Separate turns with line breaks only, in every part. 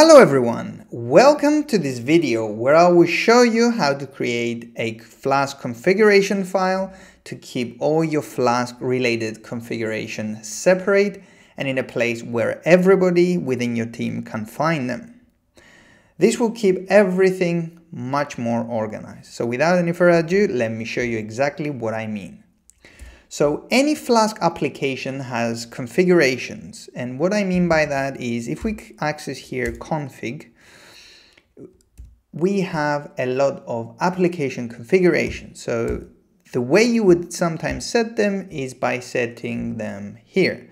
Hello everyone, welcome to this video where I will show you how to create a Flask configuration file to keep all your Flask related configuration separate and in a place where everybody within your team can find them. This will keep everything much more organized. So without any further ado, let me show you exactly what I mean. So any Flask application has configurations. And what I mean by that is if we access here config, we have a lot of application configurations. So the way you would sometimes set them is by setting them here.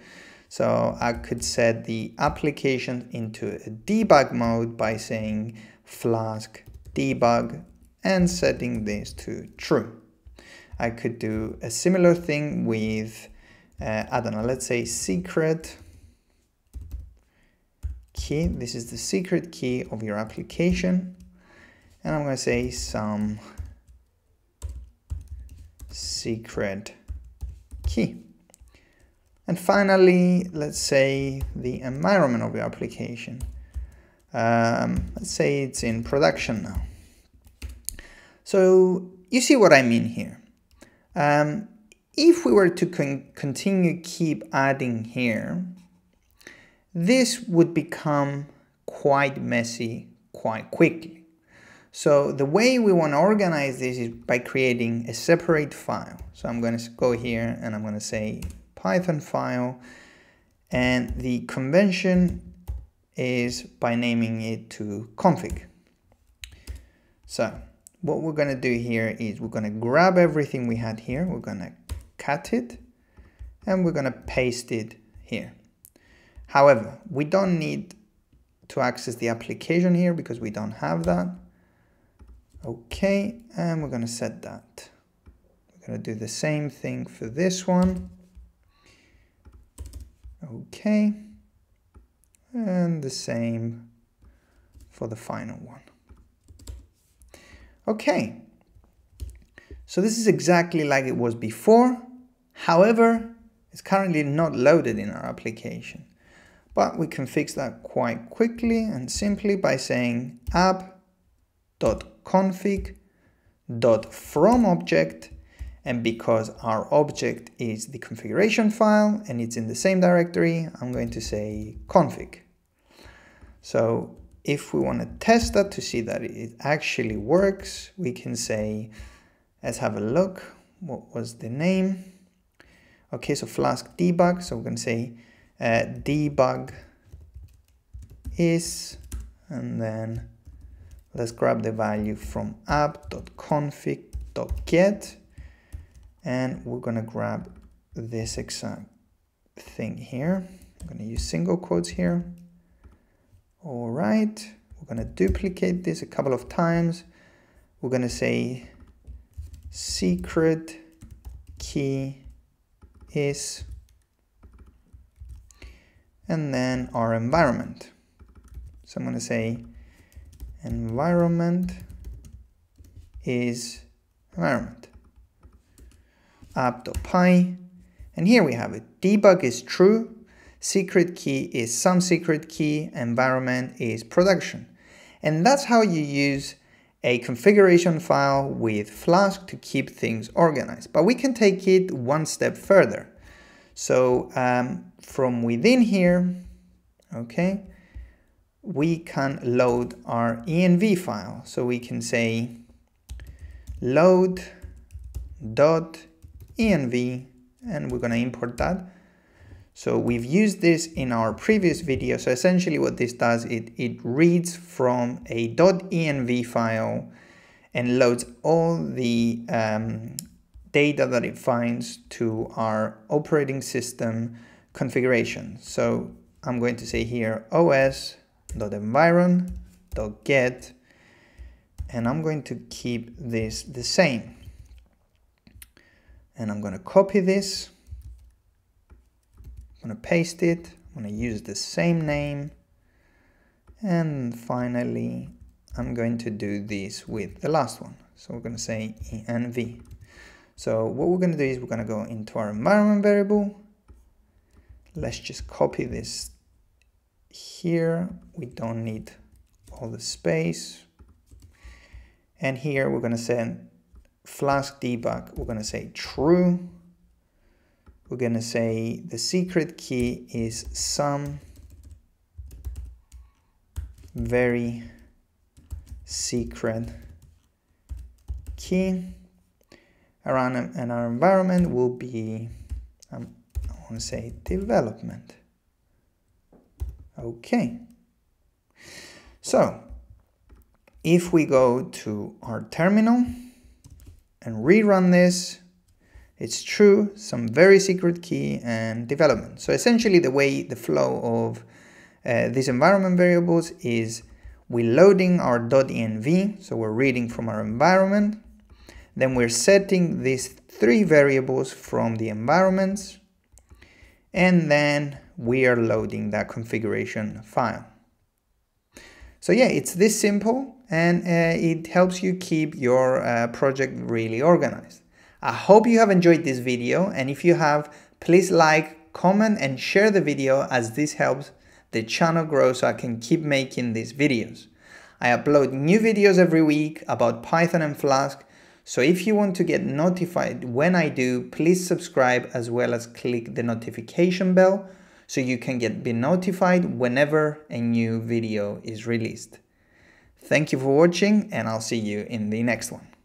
So I could set the application into a debug mode by saying flask debug and setting this to true. I could do a similar thing with, uh, I don't know, let's say secret key. This is the secret key of your application. And I'm going to say some secret key. And finally, let's say the environment of your application. Um, let's say it's in production now. So you see what I mean here. Um, if we were to con continue keep adding here, this would become quite messy quite quickly. So the way we want to organize this is by creating a separate file. So I'm going to go here and I'm going to say Python file and the convention is by naming it to config. So what we're going to do here is we're going to grab everything we had here, we're going to cut it, and we're going to paste it here. However, we don't need to access the application here because we don't have that. Okay, and we're going to set that. We're going to do the same thing for this one. Okay, and the same for the final one. Okay, so this is exactly like it was before. However, it's currently not loaded in our application. But we can fix that quite quickly and simply by saying app.config.fromObject and because our object is the configuration file and it's in the same directory, I'm going to say config. So if we want to test that to see that it actually works, we can say, let's have a look. What was the name? Okay, so Flask debug. So we're going to say uh, debug is, and then let's grab the value from app.config.get, and we're going to grab this exact thing here. I'm going to use single quotes here. All right, we're going to duplicate this a couple of times. We're going to say secret key is and then our environment. So I'm going to say environment is environment app.py and here we have it debug is true secret key is some secret key, environment is production. And that's how you use a configuration file with Flask to keep things organized. But we can take it one step further. So um, from within here, okay, we can load our env file. So we can say load dot env and we're going to import that so we've used this in our previous video. So essentially what this does, it, it reads from a .env file and loads all the um, data that it finds to our operating system configuration. So I'm going to say here os.environ.get and I'm going to keep this the same. And I'm going to copy this I'm going to paste it. I'm going to use the same name. And finally, I'm going to do this with the last one. So we're going to say env. So what we're going to do is we're going to go into our environment variable. Let's just copy this here we don't need all the space. And here we're going to send flask debug. We're going to say true. We're going to say the secret key is some very secret key around and our environment will be um, I want to say development. Okay. So if we go to our terminal and rerun this it's true some very secret key and development so essentially the way the flow of uh, these environment variables is we're loading our .env so we're reading from our environment then we're setting these three variables from the environments and then we are loading that configuration file. So yeah, it's this simple and uh, it helps you keep your uh, project really organized. I hope you have enjoyed this video and if you have, please like, comment and share the video as this helps the channel grow so I can keep making these videos. I upload new videos every week about Python and Flask so if you want to get notified when I do, please subscribe as well as click the notification bell so you can get be notified whenever a new video is released. Thank you for watching and I'll see you in the next one.